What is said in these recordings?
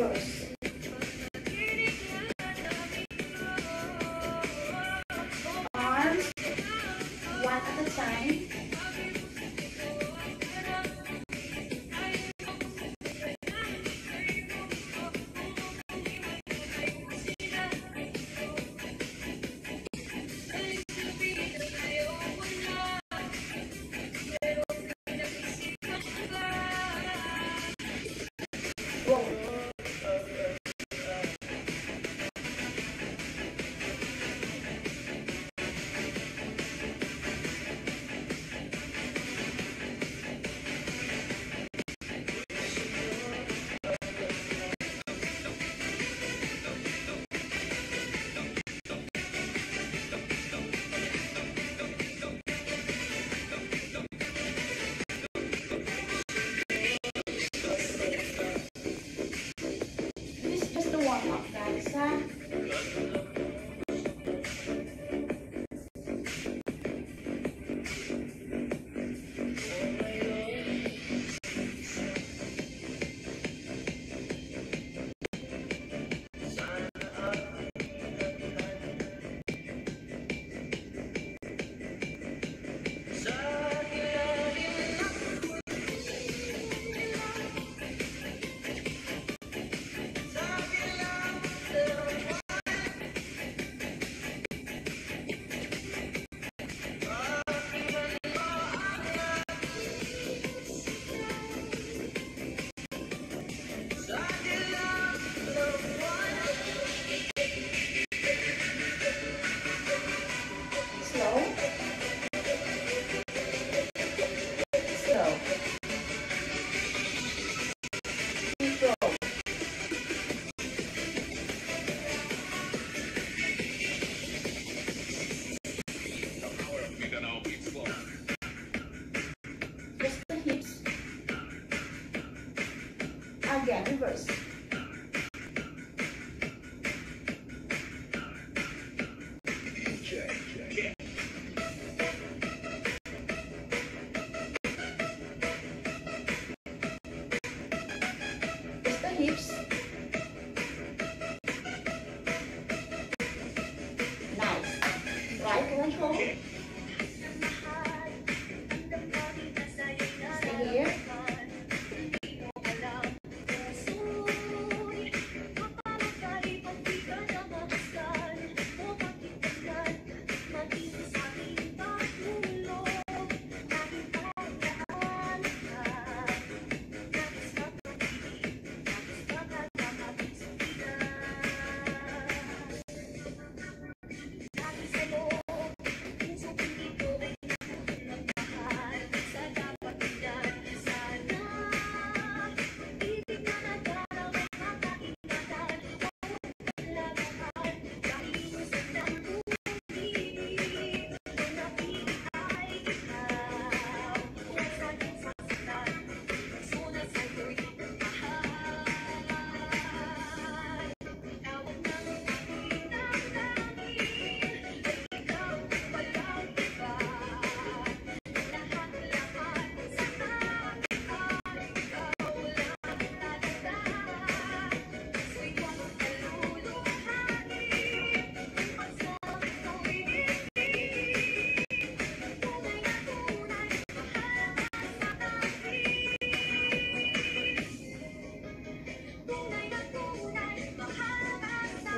Yes.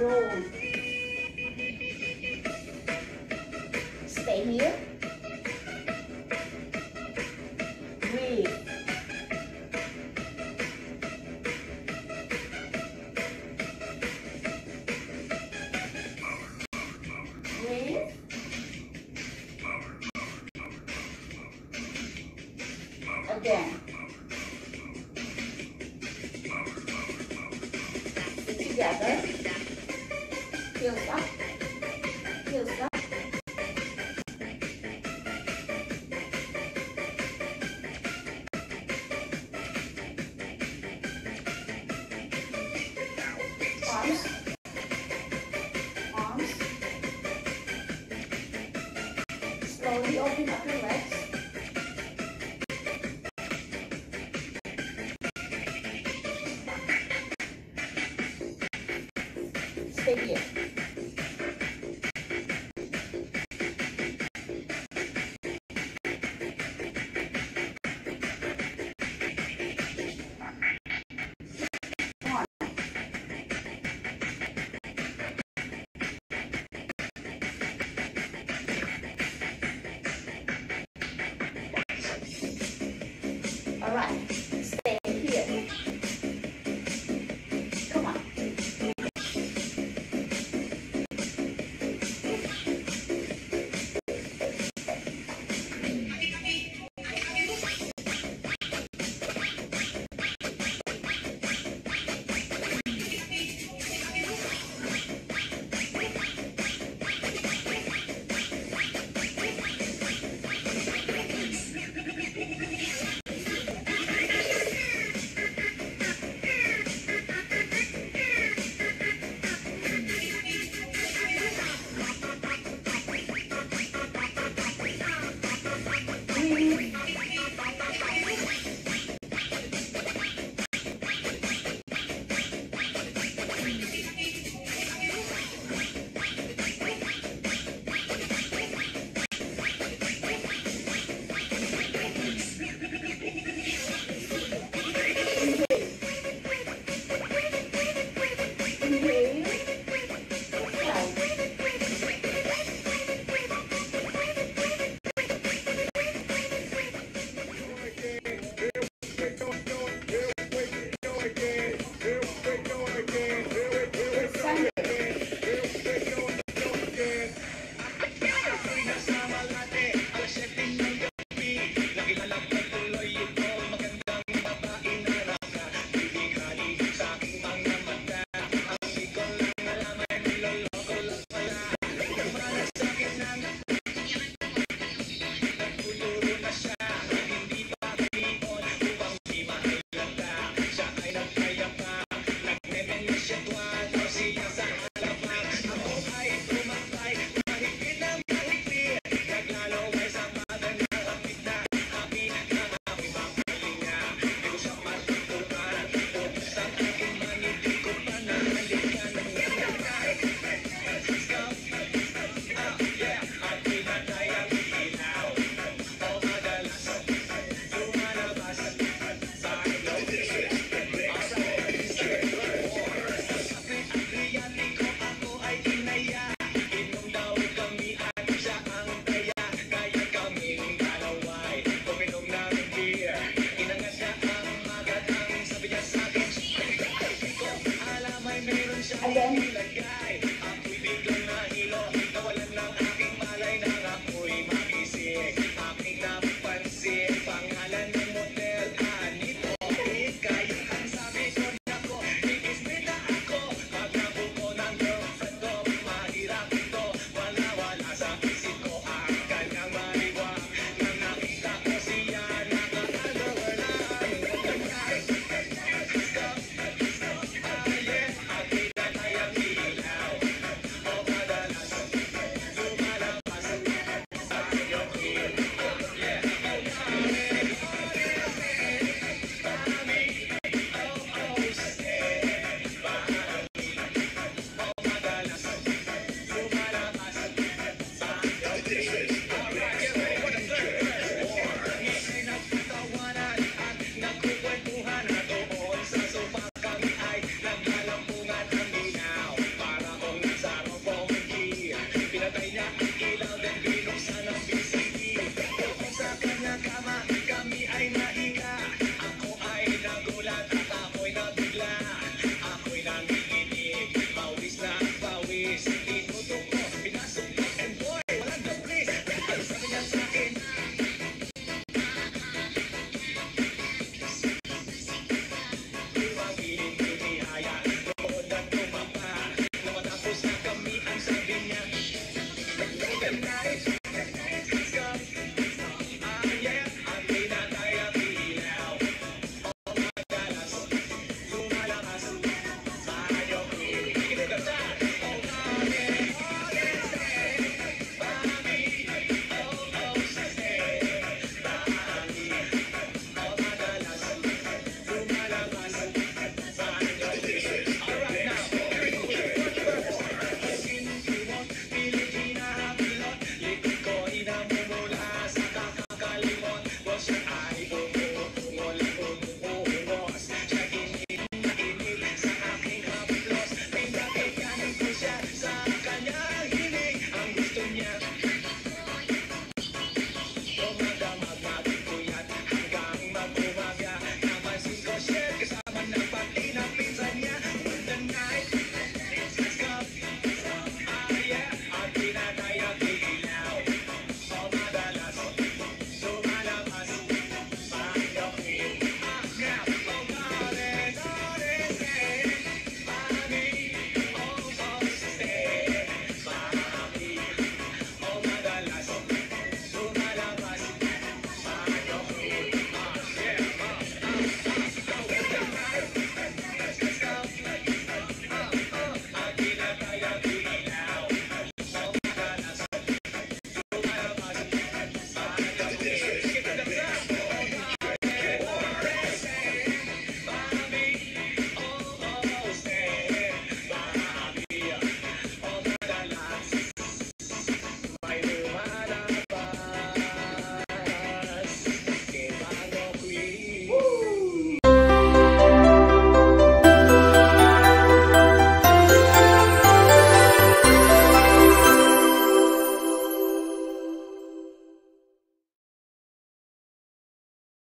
Roll. Stay here. Breathe. Again. Together. Slowly open up your legs. the guy.